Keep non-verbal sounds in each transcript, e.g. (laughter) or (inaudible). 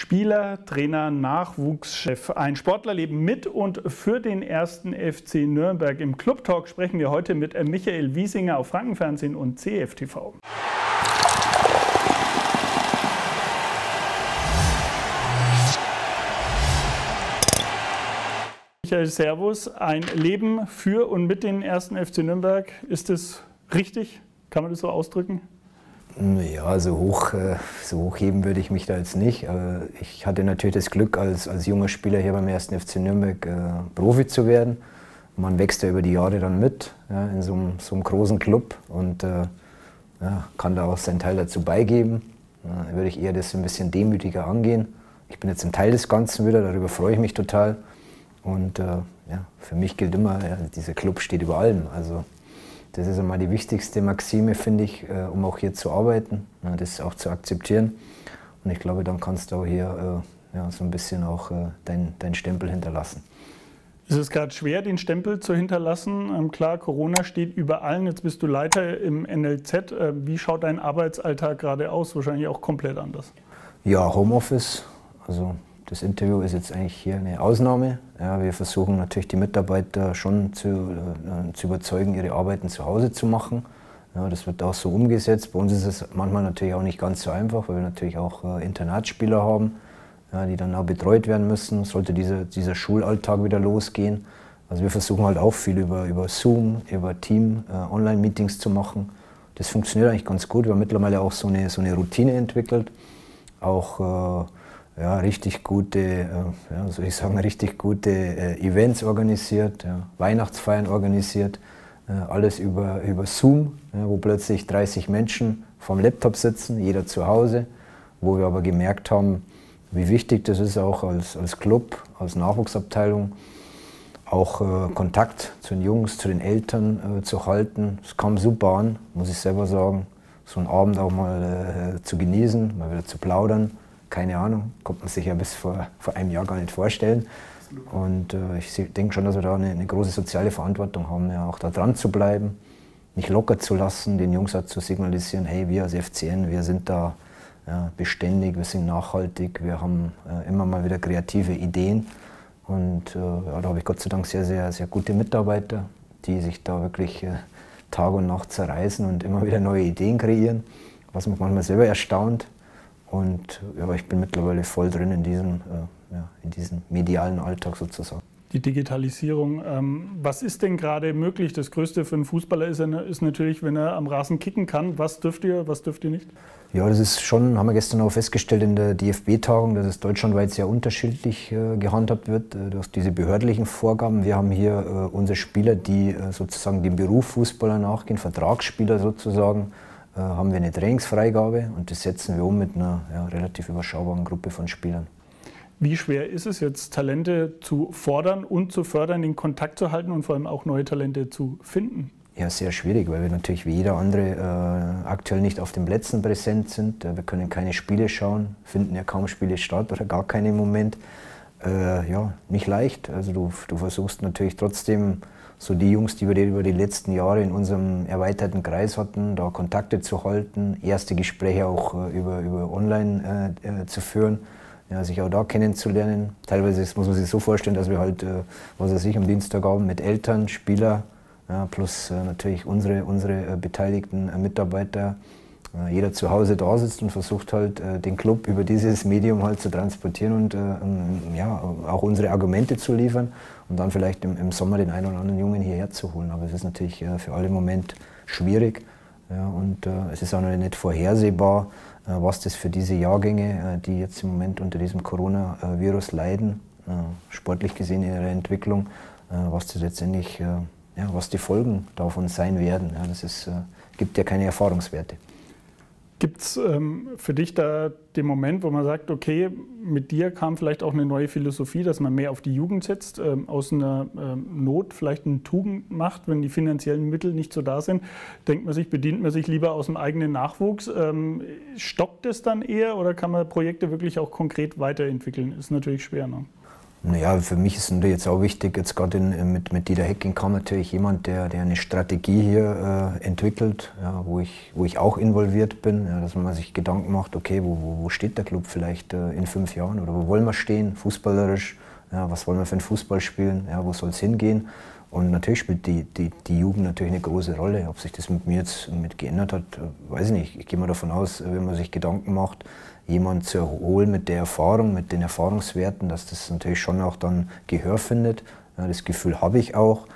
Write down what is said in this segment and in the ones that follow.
Spieler, Trainer, Nachwuchschef. Ein Sportlerleben mit und für den ersten FC Nürnberg. Im Club Talk sprechen wir heute mit Michael Wiesinger auf Frankenfernsehen und CFTV. Michael, Servus. Ein Leben für und mit den ersten FC Nürnberg. Ist es richtig? Kann man das so ausdrücken? Ja, so hoch, äh, so hoch heben würde ich mich da jetzt nicht. Ich hatte natürlich das Glück, als, als junger Spieler hier beim 1. FC Nürnberg äh, Profi zu werden. Man wächst ja über die Jahre dann mit ja, in so einem, so einem, großen Club und äh, ja, kann da auch seinen Teil dazu beigeben. Da würde ich eher das ein bisschen demütiger angehen. Ich bin jetzt ein Teil des Ganzen wieder, darüber freue ich mich total. Und ja, für mich gilt immer, ja, dieser Club steht über allem. Also das ist einmal die wichtigste Maxime, finde ich, äh, um auch hier zu arbeiten, ja, das auch zu akzeptieren. Und ich glaube, dann kannst du auch hier äh, ja, so ein bisschen auch äh, deinen dein Stempel hinterlassen. Ist es gerade schwer, den Stempel zu hinterlassen? Ähm, klar, Corona steht über allen. Jetzt bist du Leiter im NLZ. Wie schaut dein Arbeitsalltag gerade aus? Wahrscheinlich auch komplett anders. Ja, Homeoffice. Also das Interview ist jetzt eigentlich hier eine Ausnahme. Ja, wir versuchen natürlich die Mitarbeiter schon zu, äh, zu überzeugen, ihre Arbeiten zu Hause zu machen. Ja, das wird auch so umgesetzt. Bei uns ist es manchmal natürlich auch nicht ganz so einfach, weil wir natürlich auch äh, Internatsspieler haben, ja, die dann auch betreut werden müssen, sollte dieser, dieser Schulalltag wieder losgehen. Also wir versuchen halt auch viel über, über Zoom, über Team, äh, Online-Meetings zu machen. Das funktioniert eigentlich ganz gut. Wir haben mittlerweile auch so eine, so eine Routine entwickelt. Auch äh, ja, richtig gute, äh, ja, soll ich sagen, richtig gute äh, Events organisiert, ja, Weihnachtsfeiern organisiert, äh, alles über, über Zoom, ja, wo plötzlich 30 Menschen vom Laptop sitzen, jeder zu Hause, wo wir aber gemerkt haben, wie wichtig das ist, auch als, als Club, als Nachwuchsabteilung, auch äh, Kontakt zu den Jungs, zu den Eltern äh, zu halten. Es kam super an, muss ich selber sagen, so einen Abend auch mal äh, zu genießen, mal wieder zu plaudern keine Ahnung, konnte man sich ja bis vor, vor einem Jahr gar nicht vorstellen. Und äh, ich denke schon, dass wir da eine, eine, große soziale Verantwortung haben, ja, auch da dran zu bleiben, nicht locker zu lassen, den Jungs auch zu signalisieren, hey, wir als FCN, wir sind da ja, beständig, wir sind nachhaltig, wir haben äh, immer mal wieder kreative Ideen. Und äh, ja, da habe ich Gott sei Dank sehr, sehr, sehr gute Mitarbeiter, die sich da wirklich äh, Tag und Nacht zerreißen und immer wieder neue Ideen kreieren, was mich manchmal selber erstaunt. Und ja, ich bin mittlerweile voll drin in diesem, äh, ja, in diesem medialen Alltag sozusagen. Die Digitalisierung. Ähm, was ist denn gerade möglich? Das Größte für einen Fußballer ist, ist, natürlich, wenn er am Rasen kicken kann. Was dürft ihr, was dürft ihr nicht? Ja, das ist schon, haben wir gestern auch festgestellt in der DFB-Tagung, dass es deutschlandweit sehr unterschiedlich äh, gehandhabt wird äh, durch diese behördlichen Vorgaben. Wir haben hier unsere Spieler, die sozusagen dem Beruf Fußballer nachgehen, Vertragsspieler sozusagen haben wir eine Trainingsfreigabe und das setzen wir um mit einer ja, relativ überschaubaren Gruppe von Spielern. Wie schwer ist es jetzt, Talente zu fordern und zu fördern, den Kontakt zu halten und vor allem auch neue Talente zu finden? Ja, sehr schwierig, weil wir natürlich wie jeder andere äh, aktuell nicht auf den Plätzen präsent sind. Äh, wir können keine Spiele schauen, finden ja kaum Spiele statt oder gar keine im Moment. Äh, ja, nicht leicht. Also du, du versuchst natürlich trotzdem so die Jungs, die wir über die letzten Jahre in unserem erweiterten Kreis hatten, da Kontakte zu halten, erste Gespräche auch äh, über, über online äh, äh, zu führen, ja, sich auch da kennenzulernen. Teilweise muss man sich so vorstellen, dass wir halt, äh, was weiß ich, am Dienstagabend mit Eltern, Spieler, ja, plus äh, natürlich unsere, unsere beteiligten Mitarbeiter jeder zu Hause da sitzt und versucht halt äh, den Club über dieses Medium halt zu transportieren und äh, ähm, ja, auch unsere Argumente zu liefern und dann vielleicht im, Sommer den einen oder anderen Jungen hierher zu holen. Aber es ist natürlich für alle im Moment schwierig und es ist auch noch nicht vorhersehbar, was das für diese Jahrgänge, die jetzt im Moment unter diesem Coronavirus leiden, sportlich gesehen in ihrer Entwicklung, was das letztendlich, ja, was die Folgen davon sein werden. Ja, das ist, gibt ja keine Erfahrungswerte. Gibt es ähm, für dich da den Moment, wo man sagt, okay, mit dir kam vielleicht auch eine neue Philosophie, dass man mehr auf die Jugend setzt, ähm, aus einer ähm, Not vielleicht eine Tugend macht, wenn die finanziellen Mittel nicht so da sind? Denkt man sich, bedient man sich lieber aus dem eigenen Nachwuchs? Ähm, stockt es dann eher oder kann man Projekte wirklich auch konkret weiterentwickeln? Ist natürlich schwer. Ne? Naja, für mich ist jetzt auch wichtig, jetzt gerade mit, mit Dieter Hecking kam natürlich jemand, der, der eine Strategie hier äh, entwickelt, ja, wo, ich, wo ich auch involviert bin, ja, dass man sich Gedanken macht, okay, wo, wo, wo steht der Club vielleicht äh, in fünf Jahren oder wo wollen wir stehen, fußballerisch, ja, was wollen wir für einen Fußball spielen, ja, wo soll es hingehen. Und natürlich spielt die, die, die Jugend natürlich eine große Rolle. Ob sich das mit mir jetzt mit geändert hat, äh, weiß ich nicht. Ich gehe mal davon aus, wenn man sich Gedanken macht, jemanden zu erholen mit der Erfahrung, mit den Erfahrungswerten, dass das natürlich schon auch dann Gehör findet. Ja, das Gefühl habe ich auch,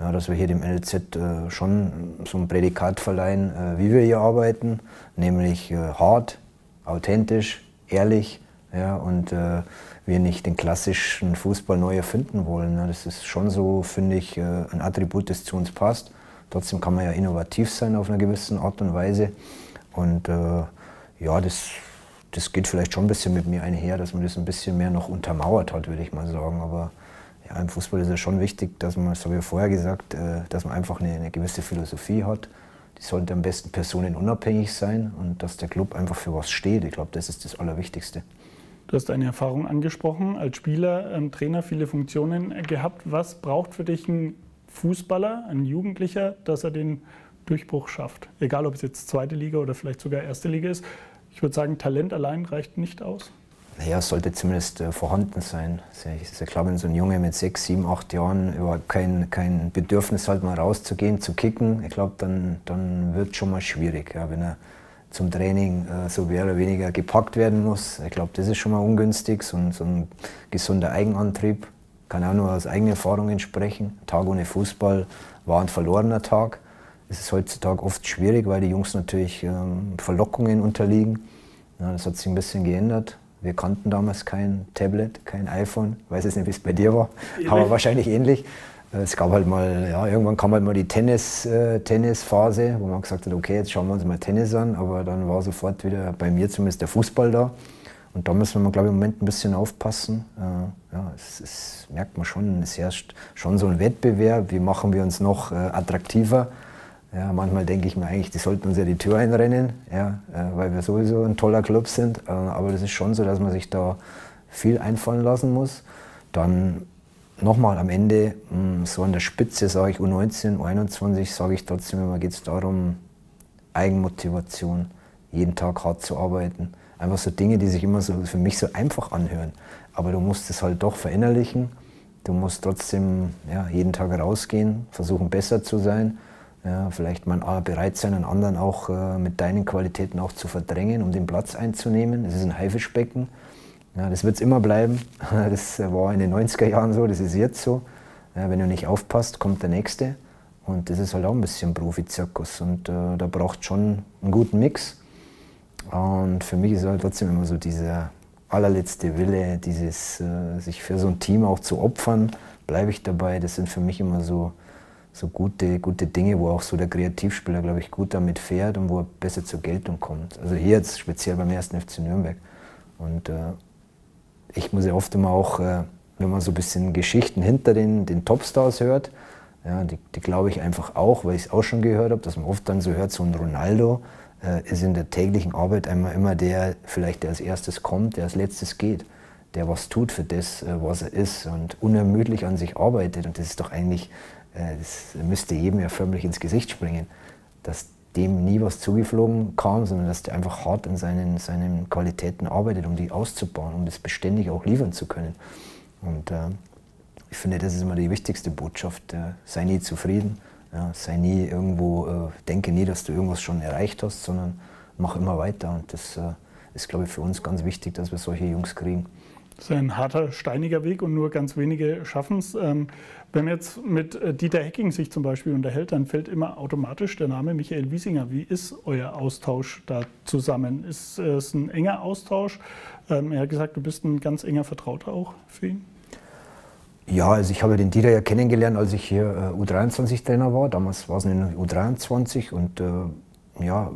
ja, dass wir hier dem NLZ äh, schon so ein Prädikat verleihen, äh, wie wir hier arbeiten, nämlich äh, hart, authentisch, ehrlich ja, und äh, wir nicht den klassischen Fußball neu erfinden wollen. Ja, das ist schon so, finde ich, äh, ein Attribut, das zu uns passt. Trotzdem kann man ja innovativ sein auf einer gewissen Art und Weise. Und äh, ja, das das geht vielleicht schon ein bisschen mit mir einher, dass man das ein bisschen mehr noch untermauert hat, würde ich mal sagen. Aber ja, im Fußball ist es schon wichtig, dass man, das habe ich ja vorher gesagt, äh, dass man einfach eine, eine gewisse Philosophie hat. Die sollte am besten personenunabhängig sein und dass der Club einfach für was steht. Ich glaube, das ist das Allerwichtigste. Du hast deine Erfahrung angesprochen, als Spieler, ähm, Trainer, viele Funktionen gehabt. Was braucht für dich ein Fußballer, ein Jugendlicher, dass er den Durchbruch schafft? Egal, ob es jetzt zweite Liga oder vielleicht sogar erste Liga ist. Ich würde sagen, Talent allein reicht nicht aus. Naja, sollte zumindest äh, vorhanden sein. Ist ja klar, wenn so ein Junge mit sechs, sieben, acht Jahren überhaupt kein, kein Bedürfnis hat, mal rauszugehen, zu kicken, ich glaube, dann, dann wird es schon mal schwierig, ja, wenn er zum Training äh, so mehr oder weniger gepackt werden muss. Ich glaube, das ist schon mal ungünstig. So ein, so ein gesunder Eigenantrieb kann auch nur aus eigenen Erfahrungen sprechen. Tag ohne Fußball war ein verlorener Tag. Es ist heutzutage oft schwierig, weil die Jungs natürlich ähm, Verlockungen unterliegen. Ja, das hat sich ein bisschen geändert. Wir kannten damals kein Tablet, kein iPhone. Ich weiß jetzt nicht, wie es bei dir war, ähnlich. aber wahrscheinlich ähnlich. Äh, es gab halt mal, ja, irgendwann kam halt mal die Tennis, äh, Tennisphase, wo man gesagt hat, okay, jetzt schauen wir uns mal Tennis an, aber dann war sofort wieder bei mir zumindest der Fußball da. Und da müssen wir, glaube ich, im Moment ein bisschen aufpassen. Äh, ja, es, es, merkt man schon, es herrscht schon so ein Wettbewerb. Wie machen wir uns noch äh, attraktiver? Ja, manchmal denke ich mir eigentlich, die sollten uns ja die Tür einrennen, ja, äh, weil wir sowieso ein toller Club sind. Äh, aber das ist schon so, dass man sich da viel einfallen lassen muss. Dann nochmal am Ende, hm, so an der Spitze sage ich U19, U21, sage ich trotzdem immer, geht es darum, Eigenmotivation, jeden Tag hart zu arbeiten. Einfach so Dinge, die sich immer so für mich so einfach anhören. Aber du musst es halt doch verinnerlichen. Du musst trotzdem ja, jeden Tag rausgehen, versuchen besser zu sein ja, vielleicht mal bereit sein, einen anderen auch äh, mit deinen Qualitäten auch zu verdrängen, um den Platz einzunehmen. Es ist ein Haifischbecken. Ja, das wird es immer bleiben. (laughs) Das war in den 90er Jahren so, das ist jetzt so. Ja, wenn du nicht aufpasst, kommt der Nächste. Und das ist halt auch ein bisschen Profi-Zirkus. Und äh, da braucht schon einen guten Mix. Und für mich ist halt trotzdem immer so dieser allerletzte Wille, dieses äh, sich für so ein Team auch zu opfern, bleibe ich dabei. Das sind für mich immer so so gute, gute Dinge, wo auch so der Kreativspieler, glaube ich, gut damit fährt und wo er besser zur Geltung kommt. Also hier jetzt speziell beim ersten FC Nürnberg. Und äh, ich muss ja oft immer auch, äh, wenn man so ein bisschen Geschichten hinter den, den Topstars hört, ja, die, die glaube ich einfach auch, weil ich es auch schon gehört habe, dass man oft dann so hört, so ein Ronaldo äh, ist in der täglichen Arbeit einmal immer der, vielleicht der als erstes kommt, der als letztes geht, der was tut für das, äh, was er ist und unermüdlich an sich arbeitet. Und das ist doch eigentlich das müsste jedem ja förmlich ins Gesicht springen, dass dem nie was zugeflogen kam, sondern dass der einfach hart an seinen, seinen Qualitäten arbeitet, um die auszubauen, um das beständig auch liefern zu können. Und äh, ich finde, das ist immer die wichtigste Botschaft. Äh, sei nie zufrieden, ja, sei nie irgendwo, äh, denke nie, dass du irgendwas schon erreicht hast, sondern mach immer weiter. Und das äh, ist, glaube ich, für uns ganz wichtig, dass wir solche Jungs kriegen. Das ist ein harter, steiniger Weg und nur ganz wenige schaffen es. Ähm, wenn man jetzt mit äh, Dieter Hecking sich zum Beispiel unterhält, dann fällt immer automatisch der Name Michael Wiesinger. Wie ist euer Austausch da zusammen? Ist es ein enger Austausch? Ähm, er hat gesagt, du bist ein ganz enger Vertrauter auch für ihn. Ja, also ich habe den Dieter ja kennengelernt, als ich hier äh, U23-Trainer war. Damals war es eine U23 und äh, ja,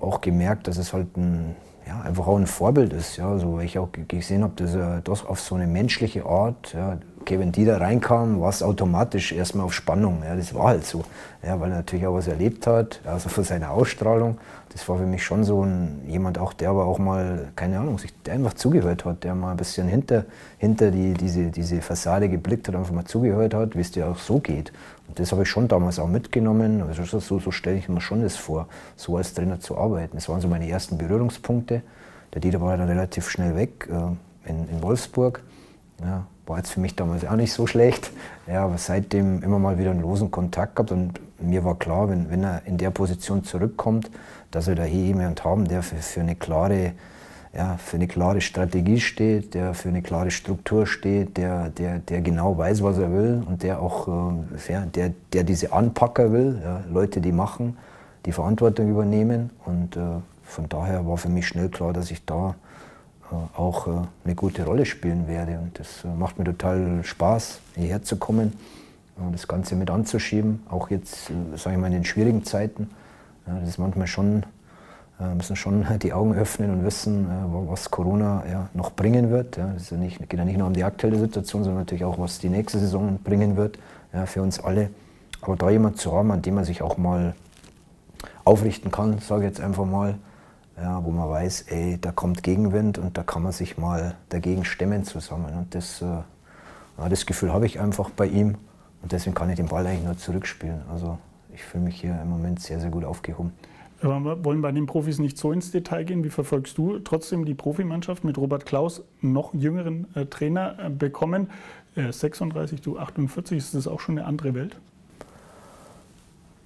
auch gemerkt, dass es halt ein ja, einfach auch ein Vorbild ist. Ja, so, weil ich auch gesehen habe, dass er das auf so eine menschliche Art, ja, okay, wenn die da reinkamen, war es automatisch erstmal auf Spannung. Ja, das war halt so, ja, weil er natürlich auch was erlebt hat, also von seiner Ausstrahlung. Das war für mich schon so ein, jemand auch, der aber auch mal, keine Ahnung, sich der einfach zugehört hat, der mal ein bisschen hinter, hinter die, diese, diese Fassade geblickt hat, einfach mal zugehört hat, wie es dir auch so geht. Und das habe ich schon damals auch mitgenommen. Also so, so stelle ich mir schon das vor, so als Trainer zu arbeiten. Das waren so meine ersten Berührungspunkte. Der Dieter war dann relativ schnell weg äh, in, in Wolfsburg. Ja, war jetzt für mich damals auch nicht so schlecht. Ja, aber seitdem immer mal wieder einen losen Kontakt gehabt und mir war klar, wenn, wenn er in der Position zurückkommt, dass wir da hier jemanden haben, der für, für, eine klare, ja, für eine klare Strategie steht, der für eine klare Struktur steht, der, der, der genau weiß, was er will und der auch äh, ja, der, der diese Anpacker will, ja, Leute, die machen, die Verantwortung übernehmen. Und äh, von daher war für mich schnell klar, dass ich da auch äh, eine gute Rolle spielen werde. Und das äh, macht mir total Spaß, hierher zu kommen und das Ganze mit anzuschieben, auch jetzt, sage ich mal, in den schwierigen Zeiten. das ist manchmal schon, müssen schon (laughs) die Augen öffnen und wissen, was Corona noch bringen wird. Es ja geht ja nicht nur um die aktuelle Situation, sondern natürlich auch, was die nächste Saison bringen wird für uns alle. Aber da jemand zu haben, an dem man sich auch mal aufrichten kann, sage ich jetzt einfach mal, ja, wo man weiß, ey, da kommt Gegenwind und da kann man sich mal dagegen stemmen zusammen. Und das, äh, ja, das Gefühl habe ich einfach bei ihm und deswegen kann ich den Ball eigentlich nur zurückspielen. Also ich fühle mich hier im Moment sehr, sehr gut aufgehoben. Wir wollen bei den Profis nicht so ins Detail gehen. Wie verfolgst du trotzdem die Profimannschaft mit Robert Klaus, noch jüngeren äh, Trainer, äh, bekommen? Äh, 36, du 48, ist das auch schon eine andere Welt?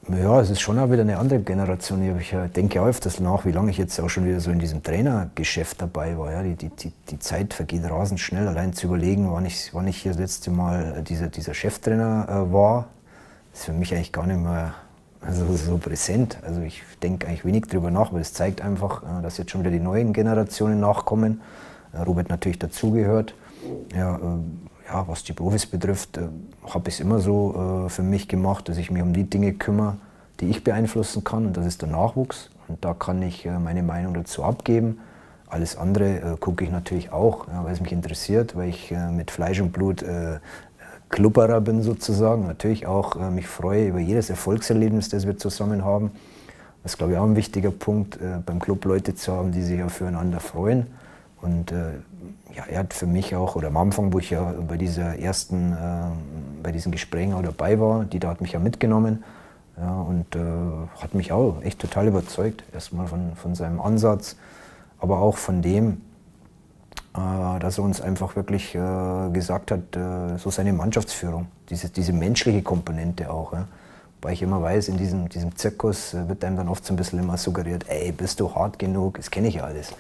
Ja, es ist schon auch wieder eine andere Generation. Ich denke auch öfters nach, wie lange ich jetzt auch schon wieder so in diesem Trainergeschäft dabei war. Ja, die, die, die Zeit vergeht rasend schnell. Allein zu überlegen, wann ich, wann ich hier das letzte Mal dieser, dieser Cheftrainer äh, war, ist für mich eigentlich gar nicht mehr also so präsent. Also ich denke eigentlich wenig darüber nach, weil es zeigt einfach, äh, dass jetzt schon wieder die neuen Generationen nachkommen. Äh, Robert natürlich dazugehört. Ja, äh, ja, was die Profis betrifft, äh, habe ich es immer so äh, für mich gemacht, dass ich mich um die Dinge kümmere, die ich beeinflussen kann. Und das ist der Nachwuchs. Und da kann ich äh, meine Meinung dazu abgeben. Alles andere äh, gucke ich natürlich auch, ja, weil es mich interessiert, weil ich äh, mit Fleisch und Blut äh, Klubberer bin sozusagen. Natürlich auch mich freue über jedes Erfolgserlebnis, das wir zusammen haben. Das ist, glaube ich, auch ein wichtiger Punkt, beim Club Leute zu haben, die sich ja füreinander freuen. Und ja, er hat für mich auch, oder am Anfang, wo ich ja bei dieser ersten, äh, bei diesen Gesprächen auch dabei war, die da hat mich ja mitgenommen ja, und äh, hat mich auch echt total überzeugt. Erstmal von, von seinem Ansatz, aber auch von dem, äh, dass er uns einfach wirklich äh, gesagt hat, äh, so seine Mannschaftsführung, diese, diese menschliche Komponente auch. Ja. Weil ich immer weiß, in diesem, diesem Zirkus äh, wird einem dann oft so ein bisschen immer suggeriert, ey, bist du hart genug, das kenne ich ja alles.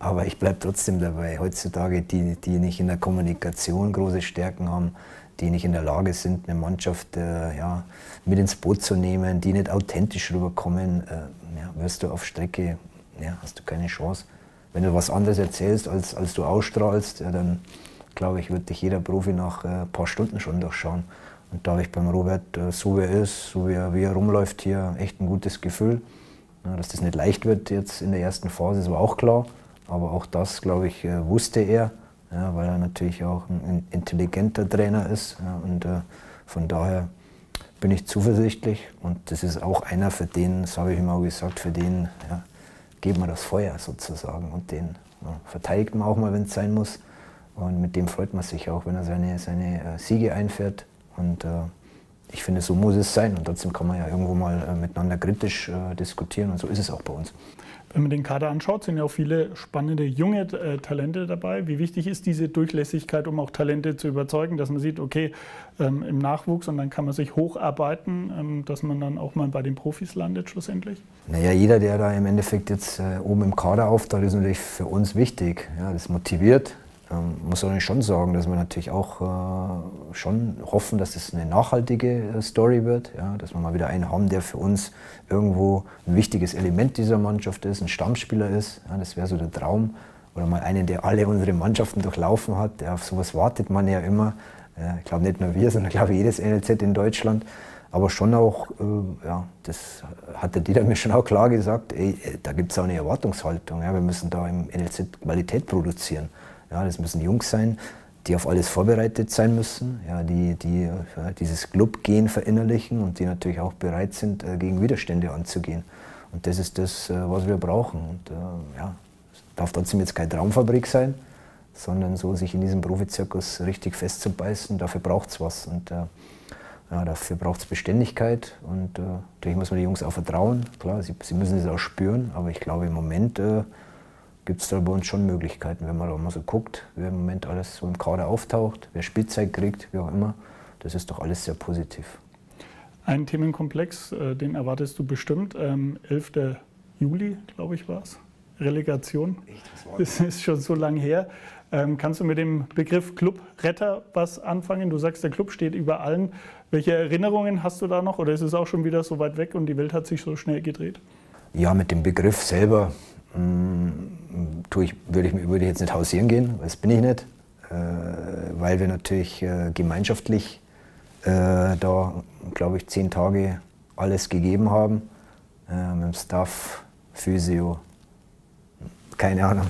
Aber ich bleibe trotzdem dabei. Heutzutage, die, die nicht in der Kommunikation große Stärken haben, die nicht in der Lage sind, eine Mannschaft äh, ja, mit ins Boot zu nehmen, die nicht authentisch rüberkommen, äh, ja, wirst du auf Strecke, ja, hast du keine Chance. Wenn du was anderes erzählst, als, als du ausstrahlst, ja, dann glaube ich, wird dich jeder Profi nach ein äh, paar Stunden schon durchschauen. Und da habe ich beim Robert, äh, so wie er ist, so wie er, wie er rumläuft hier, echt ein gutes Gefühl. Ja, dass das nicht leicht wird jetzt in der ersten Phase, ist war auch klar. Aber auch das, glaube ich, äh, wusste er, ja, weil er natürlich auch ein intelligenter Trainer ist. Ja, und äh, von daher bin ich zuversichtlich. Und das ist auch einer, für den, das habe ich immer gesagt, für den ja, geben wir das Feuer sozusagen. Und den ja, verteidigt man auch mal, wenn es sein muss. Und mit dem freut man sich auch, wenn er seine, seine äh, Siege einfährt. Und äh, ich finde, so muss es sein. Und trotzdem kann man ja irgendwo mal äh, miteinander kritisch äh, diskutieren. Und so ist es auch bei uns. Wenn man den Kader anschaut, sind ja auch viele spannende junge äh, Talente dabei. Wie wichtig ist diese Durchlässigkeit, um auch Talente zu überzeugen, dass man sieht, okay, ähm, im Nachwuchs und dann kann man sich hocharbeiten, ähm, dass man dann auch mal bei den Profis landet schlussendlich? Naja, jeder, der da im Endeffekt jetzt äh, oben im Kader auftaucht, ist natürlich für uns wichtig. Ja, das motiviert, ähm, muss man schon sagen, dass wir natürlich auch äh, schon hoffen, dass es eine nachhaltige äh, Story wird, ja, dass wir mal wieder einen haben, der für uns irgendwo ein wichtiges Element dieser Mannschaft ist, ein Stammspieler ist. Ja, das wäre so der Traum. Oder mal einen, der alle unsere Mannschaften durchlaufen hat. Ja, auf sowas wartet man ja immer. Ja, ich glaube nicht nur wir, (laughs) sondern glaube jedes NLZ in Deutschland. Aber schon auch, äh, ja, das hat der Dieter mir schon auch klar gesagt, ey, äh, da gibt es auch eine Erwartungshaltung. Ja, wir müssen da im NLZ Qualität produzieren. Ja, das müssen Jungs sein, die auf alles vorbereitet sein müssen, ja, die, die äh, dieses Club-Gen verinnerlichen und die natürlich auch bereit sind, äh, gegen Widerstände anzugehen. Und das ist das, äh, was wir brauchen. Und äh, ja, es darf trotzdem jetzt keine Traumfabrik sein, sondern so sich in diesem Profizirkus richtig festzubeißen, dafür braucht es was. Und äh, ja, dafür braucht es Beständigkeit und äh, natürlich muss man die Jungs auch vertrauen. Klar, sie, sie müssen es auch spüren, aber ich glaube im Moment äh, gibt es da bei uns schon Möglichkeiten, wenn man da mal so guckt, wer im Moment alles so im Kader auftaucht, wer Spielzeit kriegt, wie auch immer. Das ist doch alles sehr positiv. Ein Themenkomplex, äh, den erwartest du bestimmt. Ähm, 11. Juli, glaube ich, war es. Relegation. Das ist schon so lange her. Ähm, kannst du mit dem Begriff Clubretter was anfangen? Du sagst, der Club steht über allen. Welche Erinnerungen hast du da noch? Oder ist es auch schon wieder so weit weg und die Welt hat sich so schnell gedreht? Ja, mit dem Begriff selber mh, mm, tue ich, würde, ich, würde ich jetzt nicht hausieren gehen, das bin ich nicht, äh, weil wir natürlich äh, gemeinschaftlich äh, da, glaube ich, zehn Tage alles gegeben haben. Äh, mit dem Staff, Physio, keine Ahnung,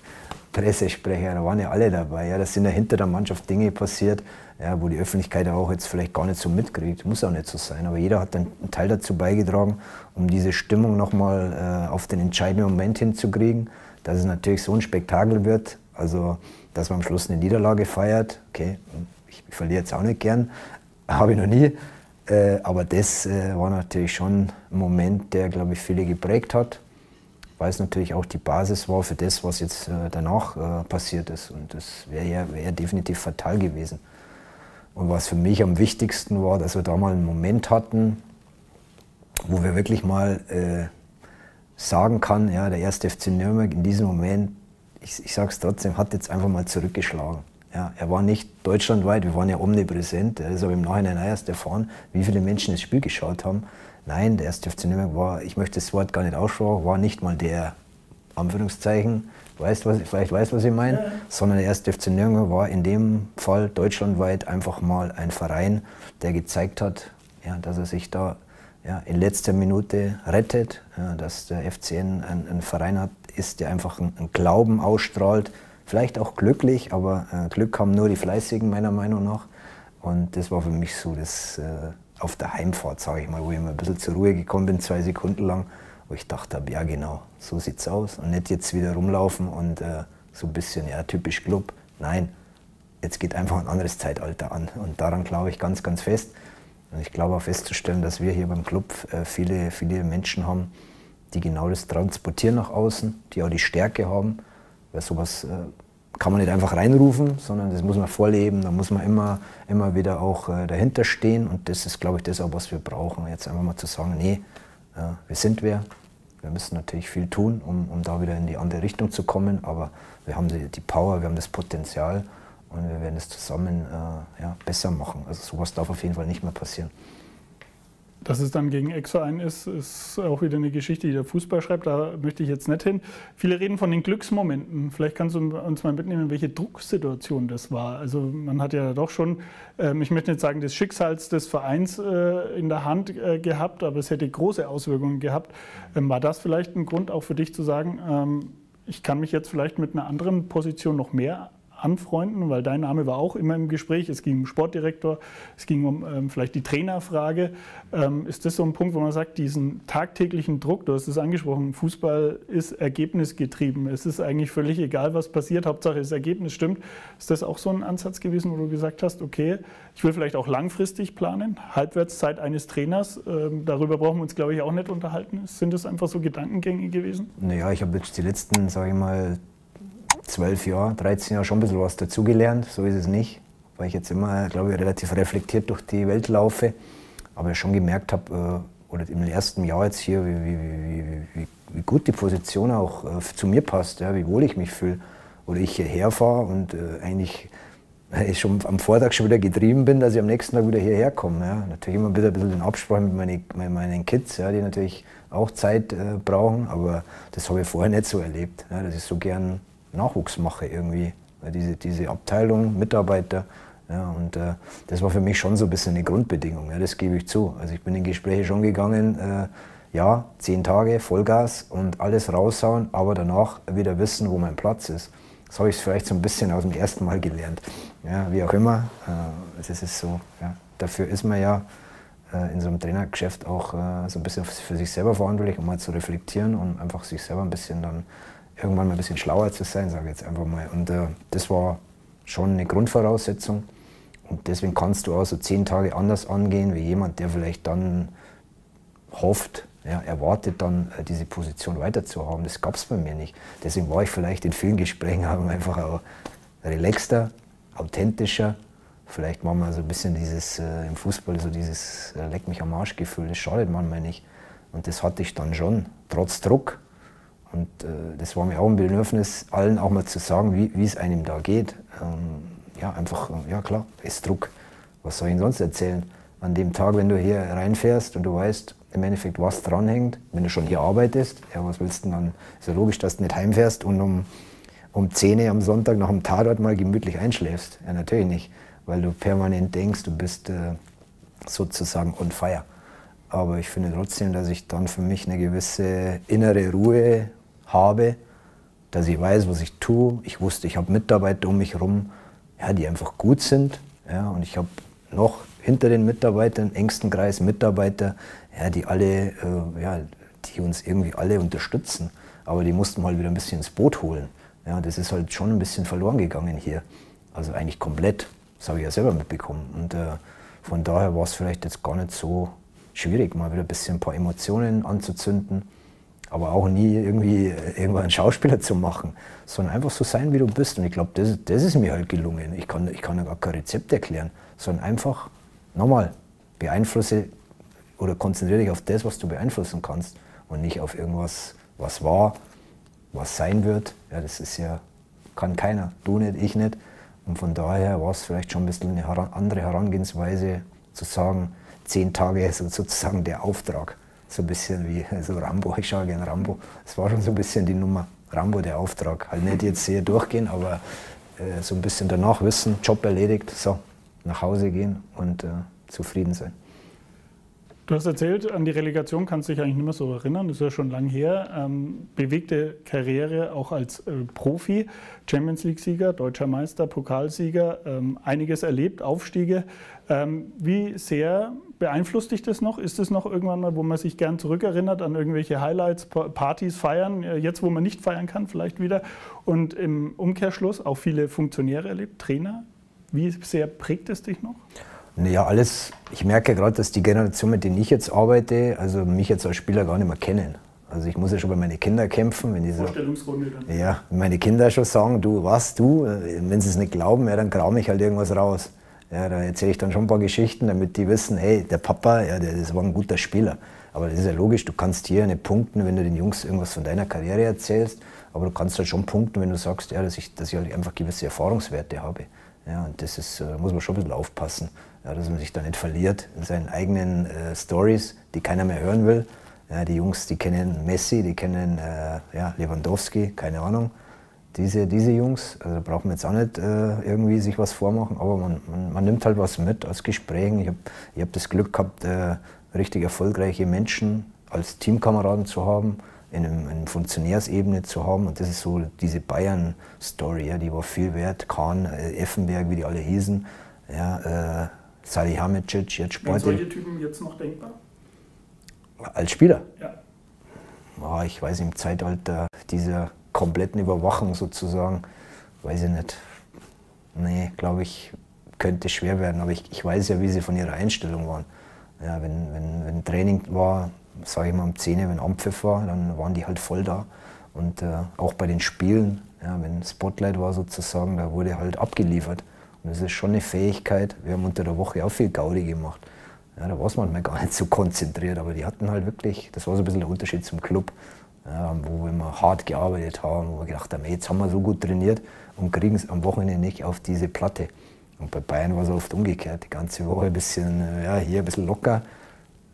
(laughs) Pressesprecher, da waren ja alle dabei. Ja, das sind ja hinter der Mannschaft Dinge passiert, ja, wo die Öffentlichkeit auch jetzt vielleicht gar nicht so mitkriegt. Muss auch nicht so sein. Aber jeder hat einen Teil dazu beigetragen, um diese Stimmung nochmal äh, auf den entscheidenden Moment hinzukriegen, dass es natürlich so ein Spektakel wird. Also, dass man am Schluss eine Niederlage feiert. Okay, ich, verliere jetzt auch nicht gern, (laughs) habe ich noch nie. Äh, aber das äh, war natürlich schon ein Moment, der, glaube ich, viele geprägt hat weil es natürlich auch die Basis war für das, was jetzt äh, danach passiert ist. Und das wäre ja wär definitiv fatal gewesen. Und was für mich am wichtigsten war, dass wir da mal einen Moment hatten, wo wir wirklich mal sagen kann, ja, der erste FC Nürnberg in diesem Moment, ich, ich sage es trotzdem, hat jetzt einfach mal zurückgeschlagen. Ja, er war nicht deutschlandweit, wir waren ja omnipräsent, das habe ich im Nachhinein erst erfahren, wie viele Menschen das Spiel geschaut haben. Nein, der erste FC Nürnberg war, ich möchte das Wort gar nicht aussprechen, war nicht mal der, Anführungszeichen, weißt, was, vielleicht weißt was ich meine, ja. sondern der erste FC Nürnberg war in dem Fall deutschlandweit einfach mal ein Verein, der gezeigt hat, ja, dass er sich da ja, in letzter Minute rettet, ja, dass der FCN ein, ein, Verein hat, ist, der einfach einen, Glauben ausstrahlt, vielleicht auch glücklich, aber äh, Glück haben nur die Fleißigen meiner Meinung nach. Und das war für mich so das, äh, auf der Heimfahrt, sage ich mal, wo ich mal ein bisschen zur Ruhe gekommen bin, zwei Sekunden lang, wo ich dachte, ja genau, so sieht's aus. Und nicht jetzt wieder rumlaufen und äh, so ein bisschen, ja, typisch Club. Nein, jetzt geht einfach ein anderes Zeitalter an. Und daran glaube ich ganz, ganz fest. Ich glaube auch festzustellen, dass wir hier beim Club äh, viele, viele Menschen haben, die genau das transportieren nach außen, die auch die Stärke haben, weil sowas äh, kann man nicht einfach reinrufen, sondern das muss man vorleben, da muss man immer, immer wieder auch äh, dahinter stehen. Und das ist, glaube ich, das auch, was wir brauchen. Jetzt einfach mal zu sagen, nee, wir sind wer, wir müssen natürlich viel tun, um, um da wieder in die andere Richtung zu kommen, aber wir haben die, die Power, wir haben das Potenzial und wir werden es zusammen äh, ja, besser machen. Also sowas darf auf jeden Fall nicht mehr passieren. Dass es dann gegen Ex-Verein ist, ist auch wieder eine Geschichte, die der Fußball schreibt. Da möchte ich jetzt nicht hin. Viele reden von den Glücksmomenten. Vielleicht kannst du uns mal mitnehmen, welche Drucksituation das war. Also man hat ja doch schon, ähm, ich möchte nicht sagen, des Schicksals des Vereins äh, in der Hand äh, gehabt, aber es hätte große Auswirkungen gehabt. Ähm, war das vielleicht ein Grund auch für dich zu sagen, ähm, ich kann mich jetzt vielleicht mit einer anderen Position noch mehr anfreunden, weil dein Name war auch immer im Gespräch. Es ging um Sportdirektor, es ging um ähm, vielleicht die Trainerfrage. Ähm, ist das so ein Punkt, wo man sagt, diesen tagtäglichen Druck, du hast es angesprochen, Fußball ist ergebnisgetrieben. Es ist eigentlich völlig egal, was passiert, Hauptsache das Ergebnis stimmt. Ist das auch so ein Ansatz gewesen, wo du gesagt hast, okay, ich will vielleicht auch langfristig planen, Halbwertszeit eines Trainers, ähm, darüber brauchen wir uns, glaube ich, auch nicht unterhalten. Sind das einfach so Gedankengänge gewesen? Naja, ich habe jetzt die letzten, sage ich mal, zwölf Jahre, 13 Jahre schon ein bisschen was dazugelernt. So ist es nicht, weil ich jetzt immer, glaube ich, relativ reflektiert durch die Welt laufe. Aber schon gemerkt habe, äh, oder im ersten Jahr jetzt hier, wie, wie, wie, wie gut die Position auch äh, zu mir passt, ja, wie wohl ich mich fühle. Oder ich hierher fahre und äh, eigentlich ich schon am Vortag schon wieder getrieben bin, dass ich am nächsten Tag wieder hierher komme. Ja. Natürlich immer wieder ein bisschen in Absprache mit meinen, mit meinen Kids, ja, die natürlich auch Zeit äh, brauchen, aber das habe ich vorher nicht so erlebt, ja, dass ich so gern Nachwuchs mache irgendwie. Diese, diese Abteilung, Mitarbeiter. Ja, und äh, das war für mich schon so ein bisschen eine Grundbedingung, ja, das gebe ich zu. Also ich bin in Gespräche schon gegangen, äh, ja, zehn Tage, Vollgas und alles raushauen, aber danach wieder wissen, wo mein Platz ist. So habe ich vielleicht so ein bisschen aus dem ersten Mal gelernt. Ja, wie auch immer, äh, es ist so. Ja. Dafür ist man ja äh, in so einem Trainergeschäft auch äh, so ein bisschen für sich selber verantwortlich, um mal zu reflektieren und einfach sich selber ein bisschen dann irgendwann mal ein bisschen schlauer zu sein, sage ich jetzt einfach mal. Und äh, das war schon eine Grundvoraussetzung. Und deswegen kannst du auch so zehn Tage anders angehen, wie jemand, der vielleicht dann hofft, ja, erwartet dann äh, diese Position weiterzuhaben. Das gab es bei mir nicht. Deswegen war ich vielleicht in vielen Gesprächen (laughs) einfach auch relaxter, authentischer. Vielleicht manchmal so ein bisschen dieses äh, im Fußball, so dieses äh, Leck mich am Arsch Gefühl, das schadet manchmal nicht. Und das hatte ich dann schon, trotz Druck. Und äh, das war mir auch ein Bedürfnis, allen auch mal zu sagen, wie, es einem da geht. Ähm, ja, einfach, ja klar, ist Druck. Was soll ich Ihnen sonst erzählen? An dem Tag, wenn du hier reinfährst und du weißt im Endeffekt, was dranhängt, wenn du schon hier arbeitest, ja, was willst du dann? Ist ja logisch, dass du nicht heimfährst und um, um 10 Uhr am Sonntag nach dem Tatort mal gemütlich einschläfst. Ja, natürlich nicht, weil du permanent denkst, du bist äh, sozusagen on fire. Aber ich finde trotzdem, dass ich dann für mich eine gewisse innere Ruhe habe, dass ich weiß, was ich tue. Ich wusste, ich habe Mitarbeiter um mich herum, ja, die einfach gut sind. Ja, und ich habe noch hinter den Mitarbeitern, engsten Kreis Mitarbeiter, ja, die alle, äh, ja, die uns irgendwie alle unterstützen. Aber die mussten mal wieder ein bisschen ins Boot holen. Ja, das ist halt schon ein bisschen verloren gegangen hier. Also eigentlich komplett. Das habe ich ja selber mitbekommen. Und äh, von daher war es vielleicht jetzt gar nicht so schwierig, mal wieder ein bisschen ein paar Emotionen anzuzünden aber auch nie irgendwie äh, irgendwann Schauspieler zu machen, sondern einfach so sein, wie du bist. Und ich glaube, das, das ist mir halt gelungen. Ich kann, ich kann ja gar kein Rezept erklären, sondern einfach, nochmal, beeinflusse oder konzentriere dich auf das, was du beeinflussen kannst und nicht auf irgendwas, was war, was sein wird. Ja, das ist ja, kann keiner, du nicht, ich nicht. Und von daher war es vielleicht schon ein bisschen eine andere Herangehensweise zu sagen, zehn Tage ist sozusagen der Auftrag so ein bisschen wie so Rambo, ich schaue gerne Rambo. Es war schon so ein bisschen die Nummer Rambo, der Auftrag. Halt nicht jetzt hier durchgehen, aber äh, so ein bisschen danach wissen, Job erledigt, so, nach Hause gehen und äh, zufrieden sein. Du hast erzählt, an die Relegation kannst du dich eigentlich nicht mehr so erinnern, das ist ja schon lang her. Ähm, bewegte Karriere auch als äh, Profi, Champions League-Sieger, deutscher Meister, Pokalsieger, ähm, einiges erlebt, Aufstiege. Ähm, wie sehr beeinflusst dich das noch? Ist es noch irgendwann mal, wo man sich gern zurückerinnert an irgendwelche Highlights, Partys, Feiern, äh, jetzt wo man nicht feiern kann, vielleicht wieder? Und im Umkehrschluss auch viele Funktionäre erlebt, Trainer. Wie sehr prägt es dich noch? Naja, alles. Ich merke gerade, dass die Generation, mit der ich jetzt arbeite, also mich jetzt als Spieler gar nicht mehr kennen. Also ich muss ja schon bei meinen Kindern kämpfen, wenn die so, dann. Ja, meine Kinder schon sagen, du, was, du, wenn sie es nicht glauben, ja, dann graue ich halt irgendwas raus. Ja, da erzähle ich dann schon ein paar Geschichten, damit die wissen, hey, der Papa, ja, der, das war ein guter Spieler. Aber das ist ja logisch, du kannst hier nicht punkten, wenn du den Jungs irgendwas von deiner Karriere erzählst, aber du kannst halt schon punkten, wenn du sagst, ja, dass, ich, dass ich halt einfach gewisse Erfahrungswerte habe. Ja, und das ist, äh, muss man schon ein bisschen aufpassen ja, dass man sich da nicht verliert in seinen eigenen äh, Stories, die keiner mehr hören will. Ja, die Jungs, die kennen Messi, die kennen äh, ja, Lewandowski, keine Ahnung. Diese, diese Jungs, also da braucht man jetzt auch nicht äh, irgendwie sich was vormachen, aber man, man, man, nimmt halt was mit aus Gesprächen. Ich habe ich hab das Glück gehabt, äh, richtig erfolgreiche Menschen als Teamkameraden zu haben, in, einem, in einer Funktionärsebene zu haben. Und das ist so diese Bayern-Story, ja, die war viel wert. Kahn, äh, Effenberg, wie die alle hießen. Ja, äh, Salihamidzic, jetzt Sport. Sind solche Typen jetzt noch denkbar? Als Spieler? Ja. Oh, ich weiß im Zeitalter dieser kompletten Überwachung sozusagen, weiß ich nicht. Nee, glaube ich, könnte schwer werden. Aber ich, ich weiß ja, wie sie von ihrer Einstellung waren. Ja, wenn, wenn, wenn Training war, sage ich mal um 10 Uhr, wenn Ampfiff war, dann waren die halt voll da. Und äh, auch bei den Spielen, ja, wenn Spotlight war sozusagen, da wurde halt abgeliefert. Und das ist schon eine Fähigkeit. Wir haben unter der Woche auch viel Gaudi gemacht. Ja, da war es manchmal gar nicht so konzentriert, aber die hatten halt wirklich, das war so ein bisschen der Unterschied zum Club, ja, wo wir hart gearbeitet haben, wo wir gedacht haben, jetzt haben wir so gut trainiert und kriegen es am Wochenende nicht auf diese Platte. Und bei Bayern war es oft umgekehrt, die ganze Woche ein bisschen, äh, ja, hier ein bisschen locker.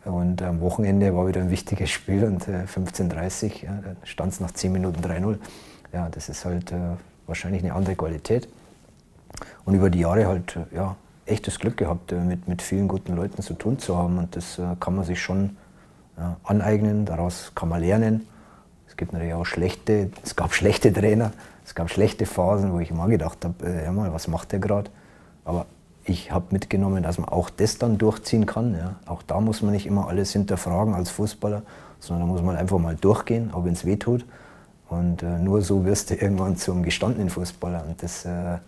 Und am Wochenende war wieder ein wichtiges Spiel und äh, 15.30 ja, stand es nach 10 Minuten 3-0. Ja, das ist halt äh, wahrscheinlich eine andere Qualität und über die Jahre halt ja, echtes Glück gehabt, äh, mit, mit vielen guten Leuten zu tun zu haben. Und das äh, kann man sich schon aneignen, daraus kann man lernen. Gibt natürlich auch schlechte, es gab schlechte Trainer, es gab schlechte Phasen, wo ich immer gedacht habe, äh, hör mal, was macht der gerade? Aber ich habe mitgenommen, dass man auch das dann durchziehen kann. Ja. Auch da muss man nicht immer alles hinterfragen als Fußballer, sondern da muss man einfach mal durchgehen, auch wenn es weh tut. Und äh, nur so wirst du (laughs) irgendwann zum gestandenen Fußballer. Und das, äh,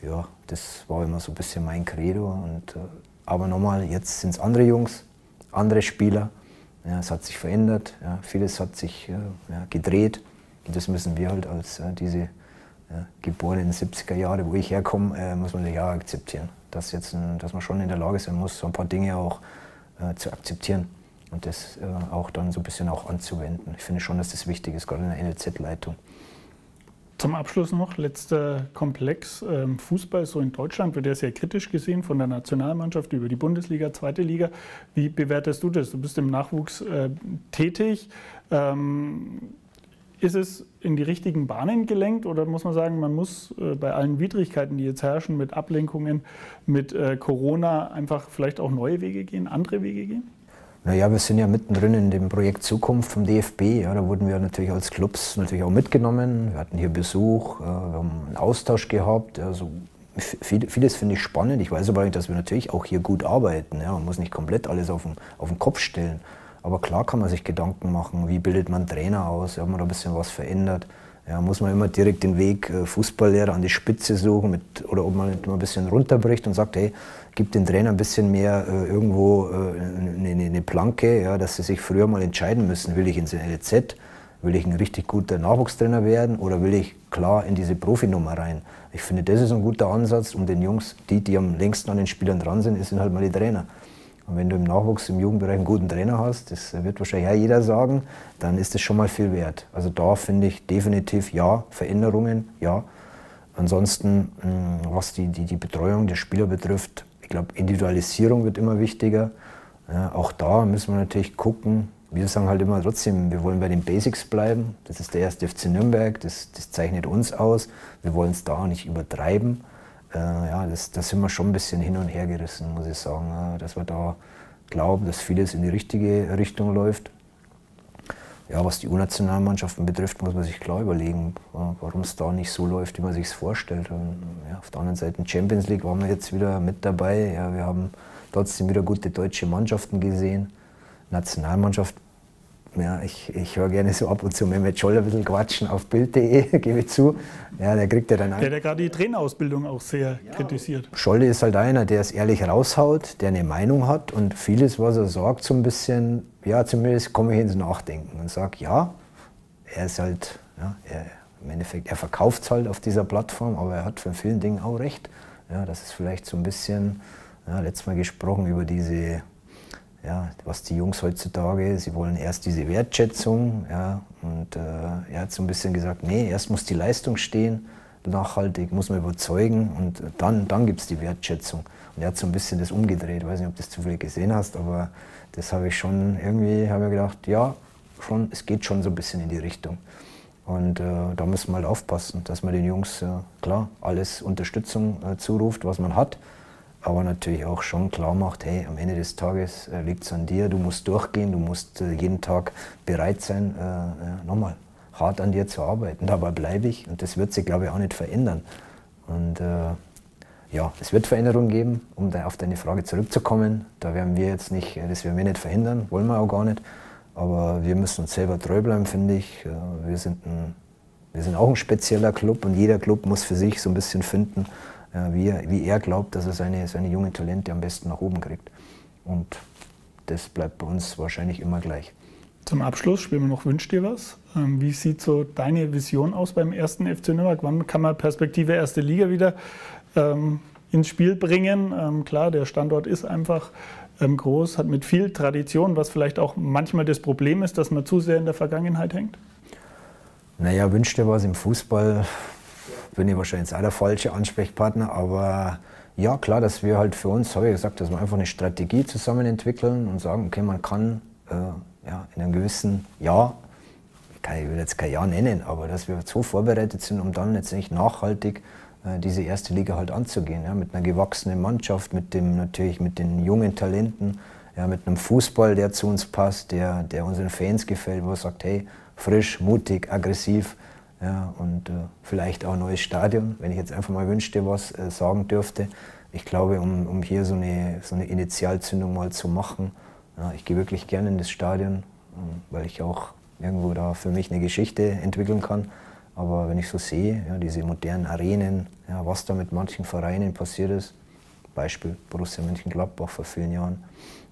ja, das war immer so ein bisschen mein Credo. Und, äh, aber nochmal, jetzt sind es andere Jungs, andere Spieler. Ja, es hat sich verändert, ja, vieles hat sich äh, ja, gedreht. Und das müssen wir halt als äh, diese geborenen 70er Jahre, wo ich herkomme, äh, muss man ja akzeptieren. Dass, jetzt ein, dass man schon in der Lage sein muss, so ein paar Dinge auch zu akzeptieren und das äh, auch dann so ein bisschen auch anzuwenden. Ich finde schon, dass das wichtig ist, gerade in der NLZ-Leitung. Zum Abschluss noch, letzter Komplex. Ähm, Fußball so in Deutschland wird ja sehr kritisch gesehen von der Nationalmannschaft über die Bundesliga, zweite Liga. Wie bewertest du das? Du bist im Nachwuchs äh, tätig. Ähm, ist es in die richtigen Bahnen gelenkt oder muss man sagen, man muss äh, bei allen Widrigkeiten, die jetzt herrschen, mit Ablenkungen, mit äh, Corona einfach vielleicht auch neue Wege gehen, andere Wege gehen? Naja, wir sind ja mittendrin in dem Projekt Zukunft vom DFB. Ja, da wurden wir natürlich als Clubs natürlich auch mitgenommen. Wir hatten hier Besuch, äh, wir haben einen Austausch gehabt. Also vieles finde ich spannend. Ich weiß aber nicht, dass wir natürlich auch hier gut arbeiten. Ja. Man muss nicht komplett alles auf den, auf den Kopf stellen. Aber klar kann man sich Gedanken machen, wie bildet man Trainer aus, hat man da ein bisschen was verändert. Ja, muss man immer direkt den Weg äh, Fußballlehrer an die Spitze suchen mit, oder ob man ein bisschen runterbricht und sagt, hey, gib den Trainer ein bisschen mehr äh, irgendwo äh, eine, eine, Planke, ja, dass sie sich früher mal entscheiden müssen, will ich ins LZ, will ich ein richtig guter Nachwuchstrainer werden oder will ich klar in diese Profinummer rein. Ich finde, das ist ein guter Ansatz, um den Jungs, die, die am längsten an den Spielern dran sind, sind halt mal die Trainer. Und wenn du im Nachwuchs, im Jugendbereich einen guten Trainer hast, das wird wahrscheinlich ja jeder sagen, dann ist das schon mal viel wert. Also da finde ich definitiv ja, Veränderungen, ja. Ansonsten, hm, was die, die, die Betreuung der Spieler betrifft, ich glaube, Individualisierung wird immer wichtiger. Ja, auch da müssen wir natürlich gucken. Wir sagen halt immer trotzdem, wir wollen bei den Basics bleiben. Das ist der erste FC Nürnberg, das, das zeichnet uns aus. Wir wollen es da nicht übertreiben äh, ja, das, das sind wir schon ein bisschen hin und her gerissen, muss ich sagen. dass wir da glauben, dass vieles in die richtige Richtung läuft. Ja, was die U-Nationalmannschaften betrifft, muss man sich klar überlegen, warum es da nicht so läuft, wie man sich es vorstellt. Und, ja, auf der anderen Seite Champions League waren wir jetzt wieder mit dabei. Ja, wir haben trotzdem wieder gute deutsche Mannschaften gesehen. Nationalmannschaft ja, ich, ich höre gerne so ab und zu mit Scholl ein bisschen quatschen auf Bild.de, (laughs) gebe ich zu. Ja, der kriegt ja dann Der, der gerade die Trainerausbildung auch sehr ja. kritisiert. Scholle ist halt einer, der es ehrlich raushaut, der eine Meinung hat und vieles, was er sagt, so ein bisschen, ja, zumindest komme ich ins Nachdenken und sage, ja, er ist halt, ja, er, im Endeffekt, er verkauft es halt auf dieser Plattform, aber er hat für vielen Dingen auch recht. Ja, das ist vielleicht so ein bisschen, ja, letztes Mal gesprochen über diese ja, was die Jungs heutzutage, sie wollen erst diese Wertschätzung. Ja, und äh, er hat so ein bisschen gesagt, nee, erst muss die Leistung stehen, nachhaltig muss man überzeugen und dann, dann gibt es die Wertschätzung. Und er hat so ein bisschen das umgedreht. Ich weiß nicht, ob du das zufällig gesehen hast, aber das habe ich schon irgendwie, habe ich gedacht, ja, schon, es geht schon so ein bisschen in die Richtung. Und äh, da müssen wir halt aufpassen, dass man den Jungs, äh, klar, alles Unterstützung äh, zuruft, was man hat aber natürlich auch schon klar macht, hey, am Ende des Tages äh, liegt es an dir, du musst durchgehen, du musst äh, jeden Tag bereit sein, äh, nochmal hart an dir zu arbeiten. Dabei bleibe ich und das wird sich, glaube ich, auch nicht verändern. Und äh, ja, es wird Veränderungen geben, um da auf deine Frage zurückzukommen. Da werden wir jetzt nicht, äh, das werden wir nicht verhindern, wollen wir auch gar nicht. Aber wir müssen uns selber treu bleiben, finde ich. Äh, wir sind, ein, wir sind auch ein spezieller Club und jeder Club muss für sich so ein bisschen finden, wie er, wie er glaubt, dass er seine, seine jungen Talente am besten nach oben kriegt. Und das bleibt bei uns wahrscheinlich immer gleich. Zum Abschluss spielen wir noch Wünsch dir was. Ähm, wie sieht so deine Vision aus beim ersten FC Nürnberg? Wann kann man Perspektive erste Liga wieder ähm, ins Spiel bringen? Ähm, klar, der Standort ist einfach ähm, groß, hat mit viel Tradition, was vielleicht auch manchmal das Problem ist, dass man zu sehr in der Vergangenheit hängt. Naja, Wünsch dir was im Fußball bin ich wahrscheinlich jetzt auch der falsche Ansprechpartner, aber ja, klar, dass wir halt für uns, habe ich gesagt, dass wir einfach eine Strategie zusammen entwickeln und sagen, okay, man kann äh, ja, in einem gewissen Jahr, ich will jetzt kein Jahr nennen, aber dass wir so vorbereitet sind, um dann letztendlich nachhaltig äh, diese erste Liga halt anzugehen, ja, mit einer gewachsenen Mannschaft, mit dem natürlich mit den jungen Talenten, ja, mit einem Fußball, der zu uns passt, der, der unseren Fans gefällt, wo er sagt, hey, frisch, mutig, aggressiv. Ja, und äh, vielleicht auch ein neues Stadion, wenn ich jetzt einfach mal wünschte, was äh, sagen dürfte. Ich glaube, um, um hier so eine, so eine Initialzündung mal zu machen, ja, ich gehe wirklich gerne in das Stadion, weil ich auch irgendwo da für mich eine Geschichte entwickeln kann. Aber wenn ich so sehe, ja, diese modernen Arenen, ja, was da mit manchen Vereinen passiert ist, Beispiel Borussia Mönchengladbach vor vielen Jahren,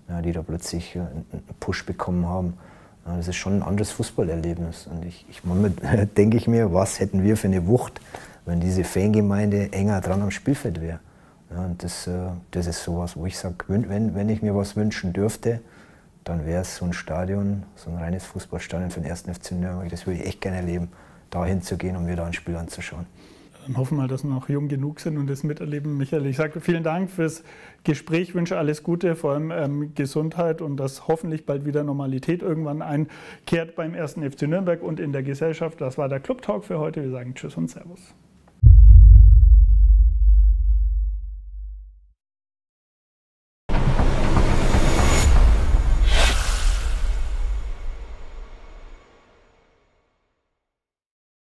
ja, die da plötzlich einen Push bekommen haben, das ist schon ein anderes Fußballerlebnis. Und ich, ich (laughs) denke ich mir, was hätten wir für eine Wucht, wenn diese Fangemeinde enger dran am Spielfeld wäre. Ja, und das, äh, das ist sowas, wo ich sage, wenn, wenn ich mir was wünschen dürfte, dann wäre es so ein Stadion, so ein reines Fußballstadion für den ersten FC Nürnberg. Das würde ich echt gerne erleben, da hinzugehen und mir da ein Spiel anzuschauen. Dann hoffen wir, dass wir noch jung genug sind und das miterleben. Michael, ich sage vielen Dank fürs Gespräch, wünsche alles Gute, vor allem ähm, Gesundheit und dass hoffentlich bald wieder Normalität irgendwann einkehrt beim ersten FC Nürnberg und in der Gesellschaft. Das war der Club Talk für heute. Wir sagen Tschüss und Servus.